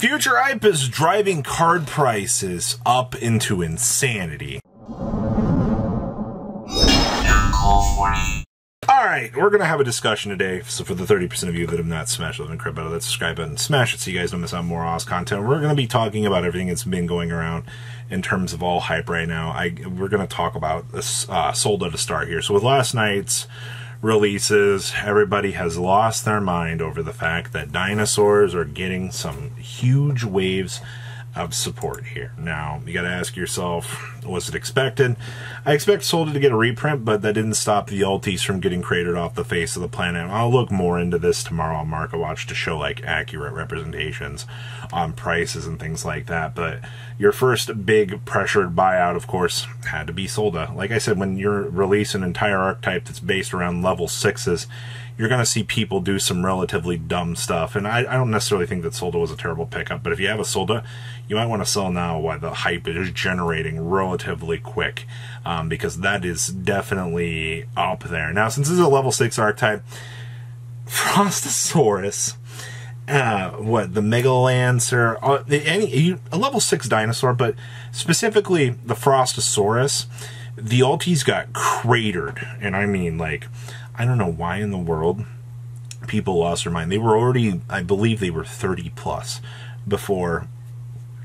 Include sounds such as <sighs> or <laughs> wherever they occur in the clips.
Future hype is driving card prices up into insanity. Alright, we're to have a discussion today. So, for the 30% of you that have not smashed the crib out of that subscribe button, smash it so you guys don't miss out more Oz content. We're to be talking about everything that's been going around in terms of all hype right now. I We're to talk about this uh, Solda a start here. So, with last night's releases, everybody has lost their mind over the fact that dinosaurs are getting some huge waves of support here. Now, you got to ask yourself, was it expected? I expect Solda to get a reprint, but that didn't stop the Altis from getting cratered off the face of the planet. I'll look more into this tomorrow on Market Watch to show like accurate representations on prices and things like that. But your first big pressured buyout, of course, had to be Solda. Like I said, when you release an entire archetype that's based around level sixes, you're going to see people do some relatively dumb stuff. And I, I, don't necessarily think that Solda was a terrible pickup, but if you have a Solda, you might want to sell now while the hype is generating relatively quick, um, because that is definitely up there. Now, since this is a level 6 archetype, Frostosaurus, uh, what, the Megalancer, uh, any, a level 6 dinosaur, but specifically the Frostosaurus, the Altis got cratered, and I mean, like, I don't know why in the world people lost their mind. They were already, I believe they were 30 plus before,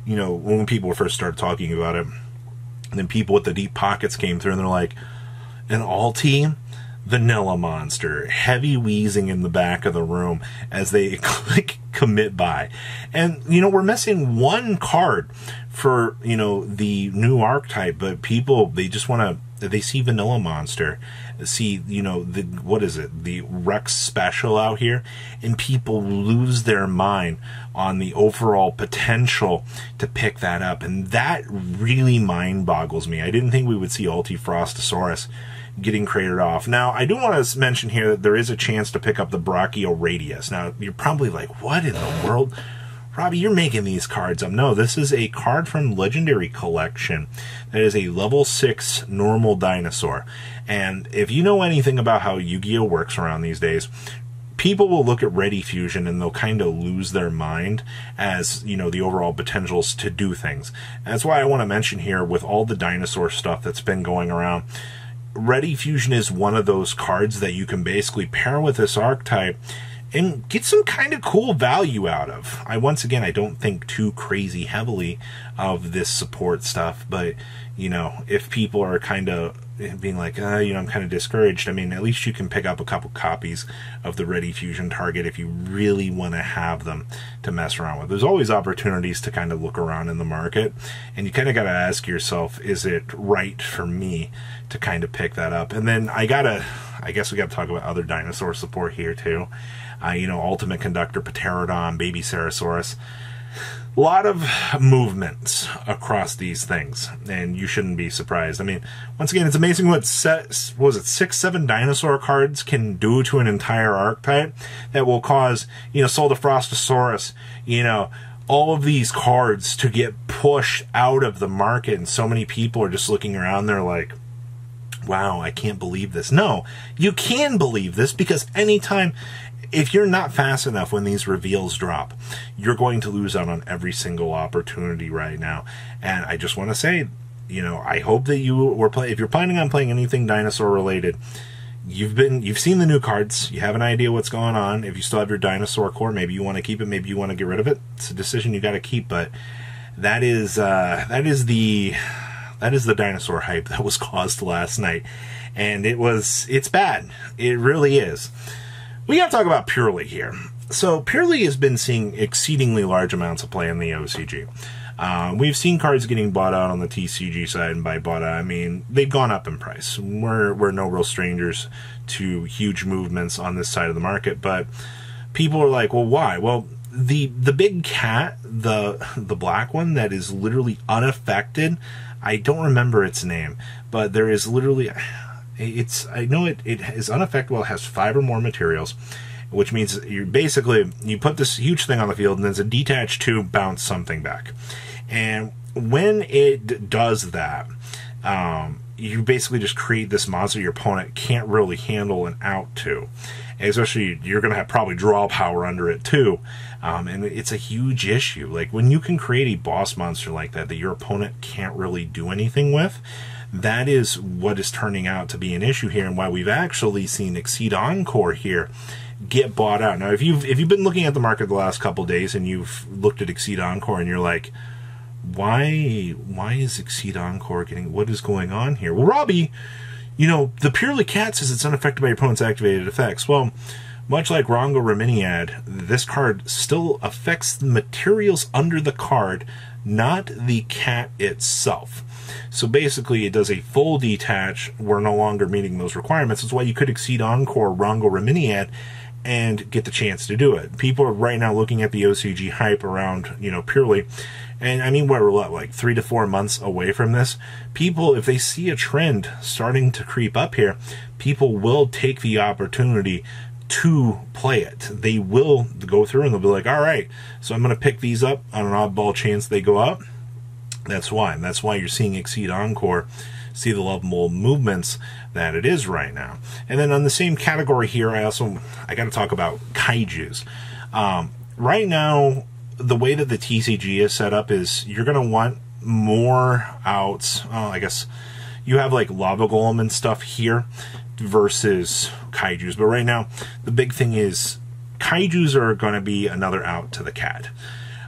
you know, when people first started talking about it. And then people with the deep pockets came through and they're like, an Alti? Vanilla Monster, heavy wheezing in the back of the room as they <laughs> click commit buy. And, you know, we're missing one card for, you know, the new archetype, but people, they just want to, they see Vanilla Monster see, you know, the what is it, the Rex special out here, and people lose their mind on the overall potential to pick that up, and that really mind boggles me. I didn't think we would see Ultifrostosaurus getting cratered off. Now, I do want to mention here that there is a chance to pick up the Brachioraidus. Now, you're probably like, what in the world? Robbie, you're making these cards up. No, this is a card from Legendary Collection that is a level 6 normal dinosaur. And if you know anything about how Yu Gi Oh! works around these days, people will look at Ready Fusion and they'll kind of lose their mind as, you know, the overall potentials to do things. That's why I want to mention here with all the dinosaur stuff that's been going around. Ready Fusion is one of those cards that you can basically pair with this archetype and get some kind of cool value out of. I once again I don't think too crazy heavily of this support stuff, but you know, if people are kind of being like, uh, you know, I'm kind of discouraged. I mean, at least you can pick up a couple copies of the Ready Fusion Target if you really want to have them to mess around with. There's always opportunities to kind of look around in the market, and you kind of got to ask yourself, is it right for me to kind of pick that up? And then I gotta, I guess we got to talk about other dinosaur support here too uh, you know, Ultimate Conductor, Pterodon, Babycerasaurus. A lot of movements across these things, and you shouldn't be surprised. I mean, once again, it's amazing what set, was it six, seven dinosaur cards can do to an entire archetype that will cause, you know, Sol Frostosaurus, you know, all of these cards to get pushed out of the market, and so many people are just looking around. They're like, wow, I can't believe this. No, you can believe this because anytime if you're not fast enough when these reveals drop, you're going to lose out on every single opportunity right now. And I just want to say, you know, I hope that you were play if you're planning on playing anything dinosaur related, you've been you've seen the new cards, you have an idea what's going on. If you still have your dinosaur core, maybe you want to keep it, maybe you want to get rid of it. It's a decision you got to keep, but that is uh that is the that is the dinosaur hype <laughs> that was caused last night. And it was it's bad. It really is we got to talk about Purrely here. So Purrely has been seeing exceedingly large amounts of play in the OCG. Uh, we've seen cards getting bought out on the TCG side, and by bought out, I mean they've gone up in price. We're we're no real strangers to huge movements on this side of the market, but people are like, well, why? Well, the the big cat, the <laughs> the black one that is literally unaffected. I don't remember its name, but there is literally it's I know it, it is unaffectable. It has five or more materials, which means you basically you put this huge thing on the field and then it's a detached tube bounce something back. And when it does that, um, you basically just create this monster your opponent can't really handle an out to. Especially, you're going to have probably draw power under it too. Um, and it's a huge issue. Like, when you can create a boss monster like that that your opponent can't really do anything with, that is what is turning out to be an issue here, and why we've actually seen Xyz Encore here get bought out. Now, if you've if you've been looking at the market the last couple days and you've looked at Xyz Encore and you're like, why why is Xyz Encore getting what is going on here? Well, Robbie, you know, the purrely cat says it's unaffected by your opponent's activated effects. Well, much like Rongo Reminiad, this card still affects the materials under the card, not the cat itself. So basically, it does a full detach. We're no longer meeting those requirements. That's why you could Xyz Encore Rongo Reminiad and get the chance to do it. People are right now looking at the OCG hype around, you know, purrely and I mean, we're like three to four months away from this. People, if they see a trend starting to creep up here, people will take the opportunity to play it. They will go through and they'll be like, all right, so I'm going to pick these up on an oddball chance they go up. That's why. And that's why you're seeing Xyz Encore see the level movements that it is right now. And then on the same category here, I also I got to talk about kaijus. Um, right now, the way that the TCG is set up is you're going to want more outs. I guess you have like lava golem and stuff here versus kaijus. But right now, the big thing is kaijus are going to be another out to the cat.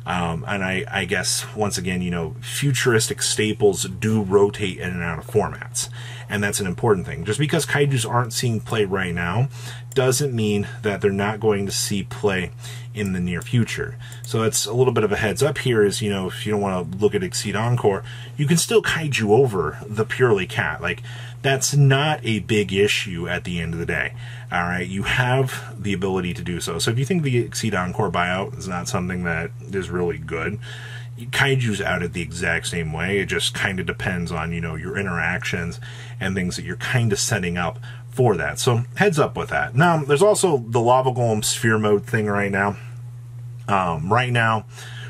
Um, and I, I guess once again, you know, futuristic staples do rotate in and out of formats, and that's an important thing. Just because kaijus aren't seeing play right now, doesn't mean that they're not going to see play in the near future. So that's a little bit of a heads up here is, you know, if you don't want to look at Xyz Encore, you can still kaiju over the purrely cat. Like, that's not a big issue at the end of the day. All right, you have the ability to do so. So if you think the Xyz Encore buyout is not something that is really good, kaiju's out it the exact same way. It just kind of depends on, you know, your interactions and things that you're kind of setting up for that. So heads up with that. Now, there's also the Lava Golem Sphere Mode thing right now. Um, right now,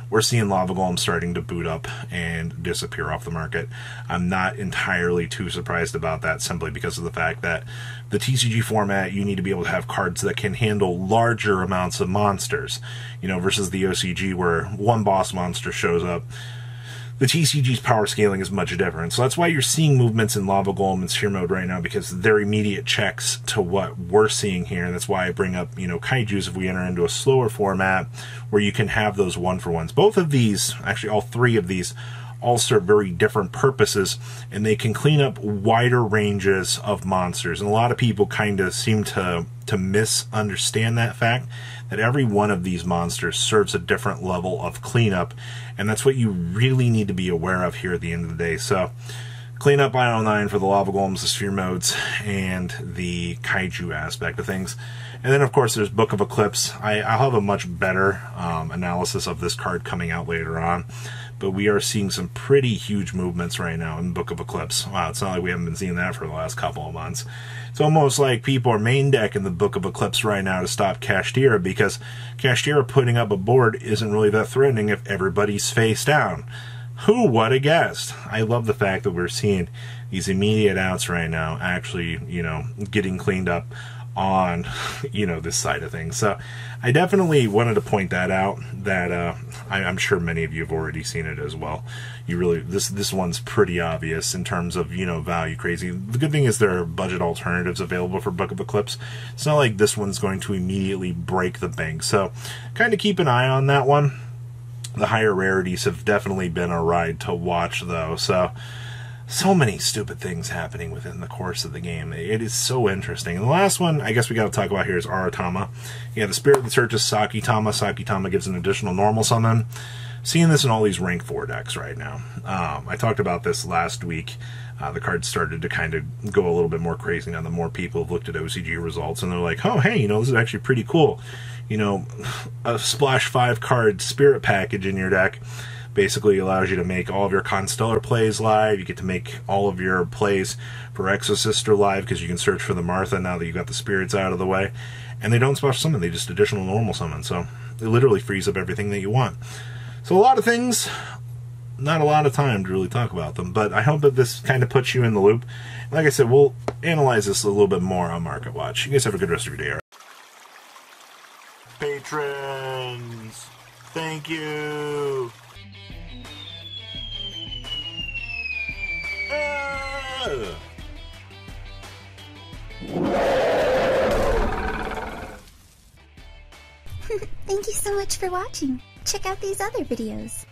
we're seeing Lava Golem starting to boot up and disappear off the market. I'm not entirely too surprised about that simply because of the fact that the TCG format, you need to be able to have cards that can handle larger amounts of monsters, you know, versus the OCG where one boss monster shows up the TCG's power scaling is much different. So that's why you're seeing movements in Lava Golem and Sphere Mode right now because they're immediate checks to what we're seeing here. And that's why I bring up, you know, Kaijus if we enter into a slower format where you can have those one for ones. Both of these, actually all three of these, all serve very different purposes and they can clean up wider ranges of monsters. And a lot of people kind of seem to to misunderstand that fact that every one of these monsters serves a different level of cleanup, and that's what you really need to be aware of here at the end of the day. So, cleanup IO 9 for the lava golems, the sphere modes, and the kaiju aspect of things. And then, of course, there's Book of Eclipse. I, will have a much better um, analysis of this card coming out later on but we are seeing some pretty huge movements right now in Book of Eclipse. Wow, it's not like we haven't been seeing that for the last couple of months. It's almost like people are main deck in the Book of Eclipse right now to stop Kashtira because Kashtira putting up a board isn't really that threatening if everybody's face down. Who would have guessed? I love the fact that we're seeing these immediate outs right now actually, you know, getting cleaned up on you know this side of things. So i definitely wanted to point that out that uh, I, am sure many of you have already seen it as well. You really this this one's pretty obvious in terms of you know value crazy. The good thing is there are budget alternatives available for book of eclipse. It's not like this one's going to immediately break the bank. So kind of keep an eye on that one. The higher rarities have definitely been a ride to watch though. So so many stupid things happening within the course of the game. It is so interesting. And the last one I guess we got to talk about here is Aratama. Yeah, the Spirit that searches Sakitama. Sakitama gives an additional normal summon. Seeing this in all these rank 4 decks right now. Um, I talked about this last week. Uh, the cards started to kind of go a little bit more crazy now the more people have looked at OCG results and they're like, oh, hey, you know, this is actually pretty cool. You know, <sighs> a splash 5 card spirit package in your deck basically allows you to make all of your Constellar plays live. You get to make all of your plays for Exosister live because you can search for the Martha now that you've got the spirits out of the way. And they don't special summon, they just additional normal summon. So it literally frees up everything that you want. So a lot of things, not a lot of time to really talk about them, but I hope that this kind of puts you in the loop. Like I said, we'll analyze this a little bit more on Market Watch. You guys have a good rest of your day. all right? Patrons! Thank you. <laughs> Thank you so much for watching. Check out these other videos.